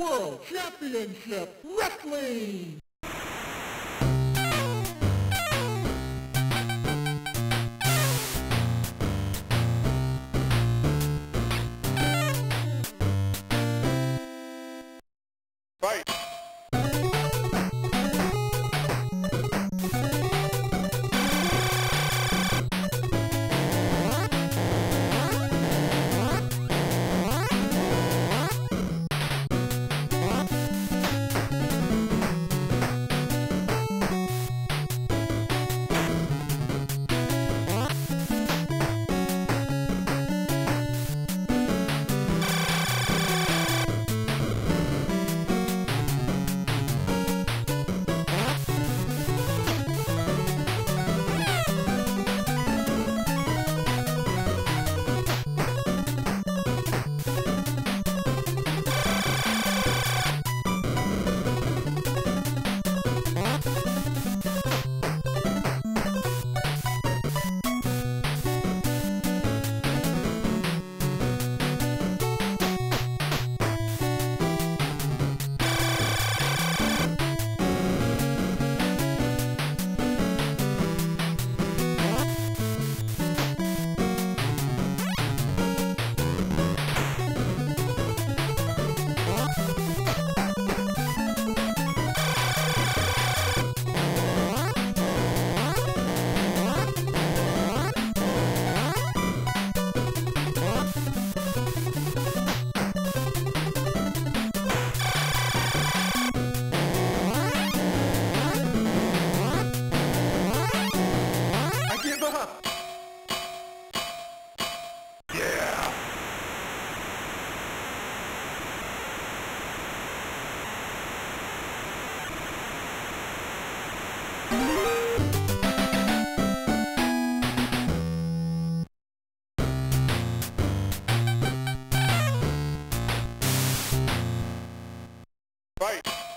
World Championship Wrestling! Fight!